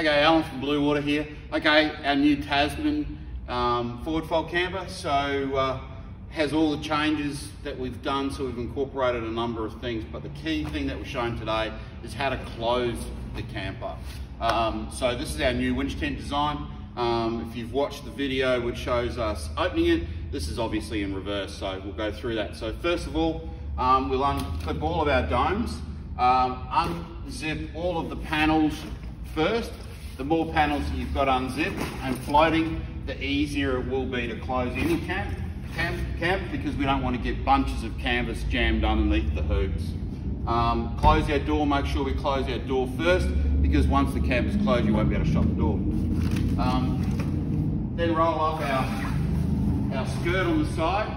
Okay, Alan from Bluewater here. Okay, our new Tasman um, fold camper. So uh, has all the changes that we've done. So we've incorporated a number of things, but the key thing that we're showing today is how to close the camper. Um, so this is our new winch tent design. Um, if you've watched the video which shows us opening it, this is obviously in reverse. So we'll go through that. So first of all, um, we'll unclip all of our domes, um, unzip all of the panels first. The more panels you've got unzipped and floating, the easier it will be to close any camp, camp, camp because we don't want to get bunches of canvas jammed underneath the hoops. Um, close our door, make sure we close our door first because once the camp is closed, you won't be able to shut the door. Um, then roll up our, our skirt on the side.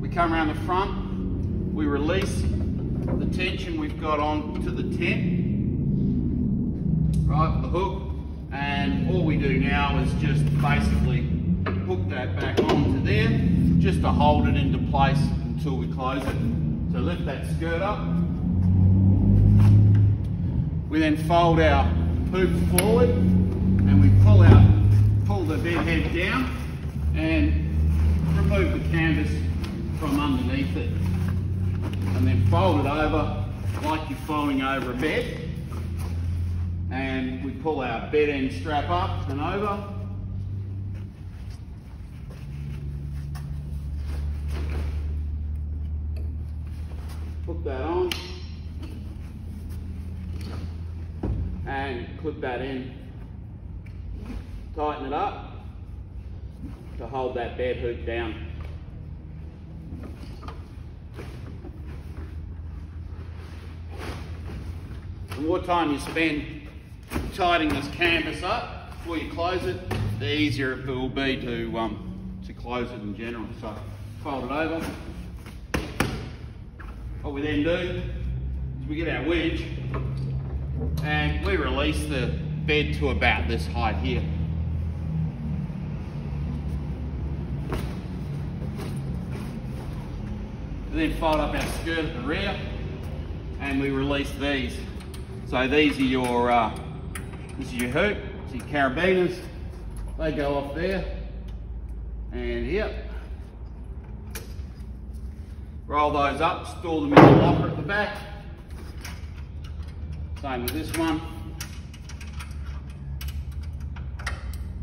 We come around the front, we release the tension we've got on to the tent right, the hook, and all we do now is just basically hook that back onto there, just to hold it into place until we close it. So lift that skirt up. We then fold our hoop forward, and we pull out, pull the bed head down, and remove the canvas from underneath it. And then fold it over like you're folding over a bed and we pull our bed end strap up and over. Put that on and clip that in. Tighten it up to hold that bed hook down. The more time you spend tightening this canvas up before you close it, the easier it will be to, um, to close it in general. So fold it over. What we then do is we get our wedge and we release the bed to about this height here. Then fold up our skirt at the rear and we release these. So these are your uh, this is your hoop, it's your carabiners. They go off there and here. Roll those up, store them in the locker at the back. Same with this one.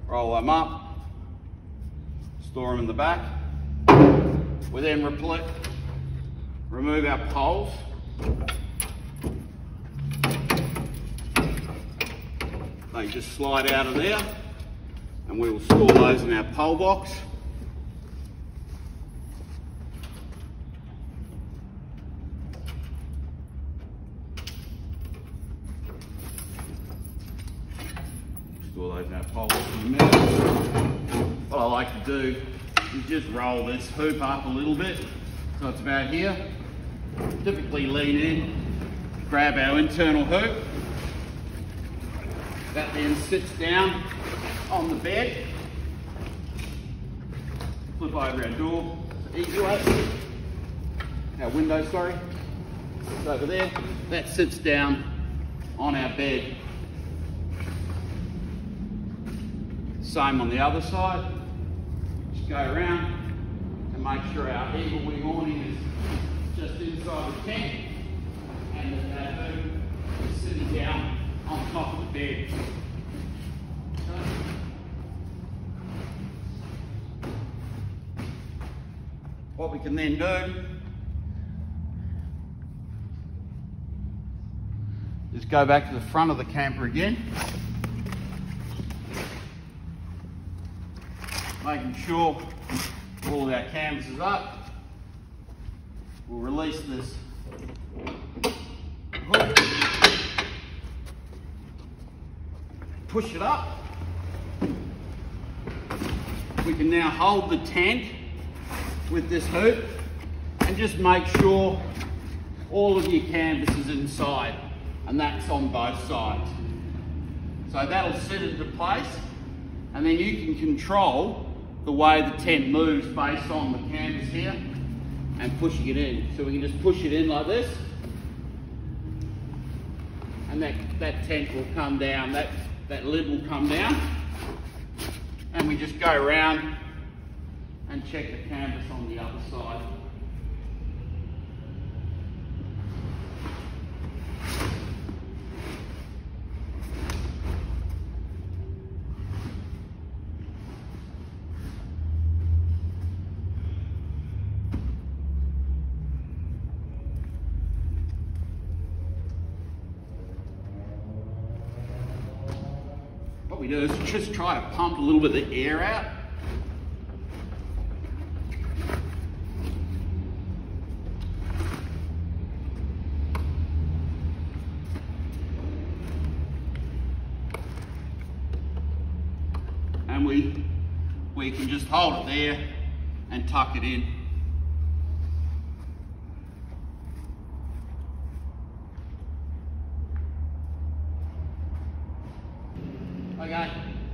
Roll them up, store them in the back. We then remove our poles They just slide out of there and we will store those in our pole box. Store those in our pole box in a minute. What I like to do is just roll this hoop up a little bit so it's about here. Typically lean in, grab our internal hoop that then sits down on the bed. Flip over our door, easy way. Our window, sorry. It's over there. That sits down on our bed. Same on the other side. Just go around and make sure our eagle wing awning is just inside the tent and that that hoop is sitting down What we can then do is go back to the front of the camper again. Making sure all of our canvas is up. We'll release this push it up. We can now hold the tent with this hoop and just make sure all of your canvas is inside and that's on both sides. So that'll sit into place and then you can control the way the tent moves based on the canvas here and pushing it in. So we can just push it in like this and that, that tent will come down, that, that lid will come down. And we just go around and check the canvas on the other side. We do is just try to pump a little bit of the air out. And we, we can just hold it there and tuck it in. Okay,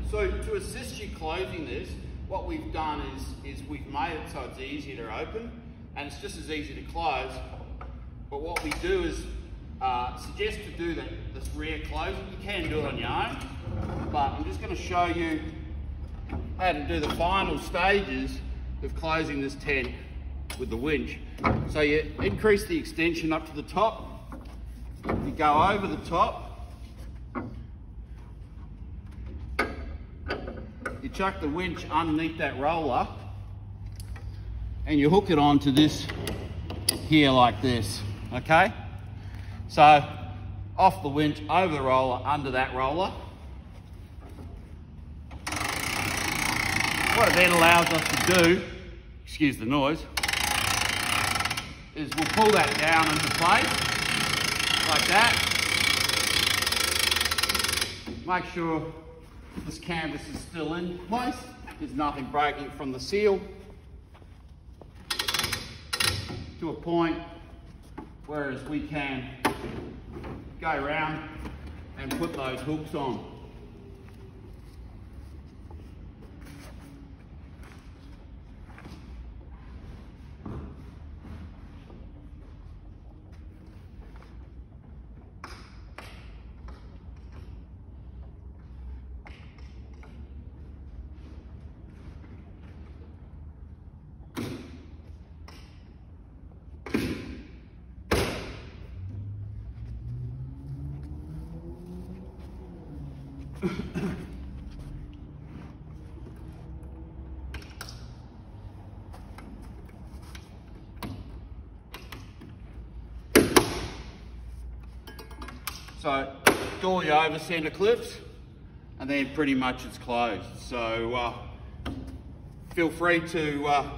so to assist you closing this, what we've done is, is we've made it so it's easier to open and it's just as easy to close. But what we do is uh, suggest to do that, this rear closing. You can do it on your own, but I'm just going to show you how to do the final stages of closing this tent with the winch. So you increase the extension up to the top, you go over the top, you chuck the winch underneath that roller and you hook it onto this here like this, okay? So off the winch, over the roller, under that roller. What it then allows us to do, excuse the noise, is we'll pull that down into place, like that. Make sure this canvas is still in place. There's nothing breaking from the seal to a point whereas we can go around and put those hooks on. So dolly over centre clips and then pretty much it's closed. So uh, feel free to uh,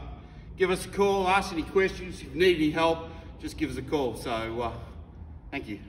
give us a call, ask any questions. If you need any help, just give us a call. So uh, thank you.